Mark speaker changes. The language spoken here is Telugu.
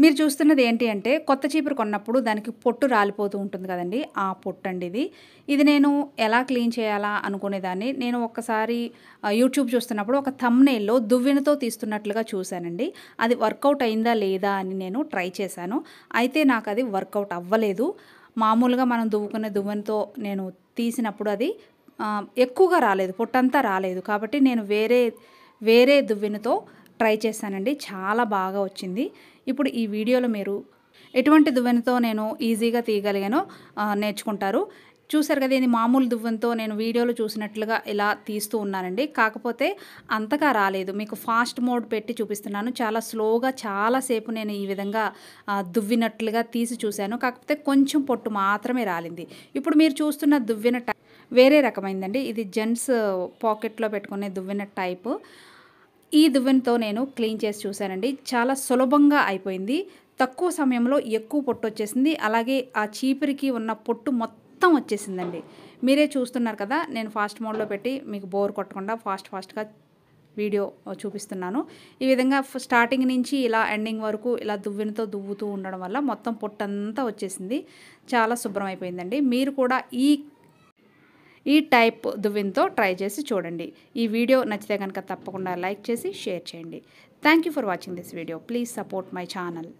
Speaker 1: మీరు చూస్తున్నది ఏంటి అంటే కొత్త చీపురు కొన్నప్పుడు దానికి పొట్టు రాలిపోతూ ఉంటుంది కదండి. ఆ పొట్టు అండి ఇది. ఇది నేను ఎలా క్లీన్ చేయాలా అనుకునేదాన్ని. నేను ఒక్కసారి యూట్యూబ్ చూస్తున్నప్పుడు ఒక థంబ్నెయిల్లో దువ్వెనతో తీస్తున్నట్లుగా చూశానండి. అది వర్కౌట్ అయిందా లేదా అని నేను ట్రై చేశాను. అయితే నాకు అది వర్కౌట్ అవ్వలేదు. మామూలుగా మనం దువ్వుకునే దువ్వెనతో నేను తీసినప్పుడు అది ఎక్కువగా రాలేదు. పొట్టంతా రాలేదు. కాబట్టి నేను వేరే వేరే దువ్వెనతో ట్రై చేశానండి. చాలా బాగా వచ్చింది. ఇప్పుడు ఈ వీడియోలో మీరు ఎటువంటి దువ్వెనతో నేను ఈజీగా తీయగలిగానో నేర్చుకుంటారు. చూసారు కదా ఇది మామూలు దువ్వెనతో నేను వీడియోలో చూసినట్లుగా ఇలా తీస్తూ ఉన్నానండి. కాకపోతే అంతగా రాలేదు. మీకు ఫాస్ట్ మోడ్ పెట్టి చూపిస్తున్నాను. చాలా స్లోగా చాలాసేపు నేను ఈ విధంగా దువ్వినట్లుగా తీసి చూశాను. కాకపోతే కొంచెం పొట్టు మాత్రమే రాలింది. ఇప్పుడు మీరు చూస్తున్న దువ్విన వేరే రకమైందండి. ఇది జెంట్స్ పాకెట్లో పెట్టుకునే దువ్విన టైపు. ఈ దువ్వెనతో నేను క్లీన్ చేసి చూశానండి. చాలా సులభంగా అయిపోయింది. తక్కువ సమయంలో ఎక్కువ పొట్టు వచ్చేసింది. అలాగే ఆ చీపురికి ఉన్న పొట్టు మొత్తం వచ్చేసిందండి. మీరే చూస్తున్నారు కదా నేను ఫాస్ట్ మోడ్లో పెట్టి మీకు బోర్ కొట్టకుండా ఫాస్ట్ ఫాస్ట్గా వీడియో చూపిస్తున్నాను. ఈ విధంగా స్టార్టింగ్ నుంచి ఇలా ఎండింగ్ వరకు ఇలా దువ్వెనతో దువ్వుతూ ఉండడం వల్ల మొత్తం పొట్టంతా వచ్చేసింది. చాలా శుభ్రం అయిపోయిందండి. మీరు కూడా ఈ ఈ టైప్ దువ్వెంతో ట్రై చేసి చూడండి. ఈ వీడియో నచ్చితే కనుక తప్పకుండా లైక్ చేసి షేర్ చేయండి. Thank you for watching this video please support my channel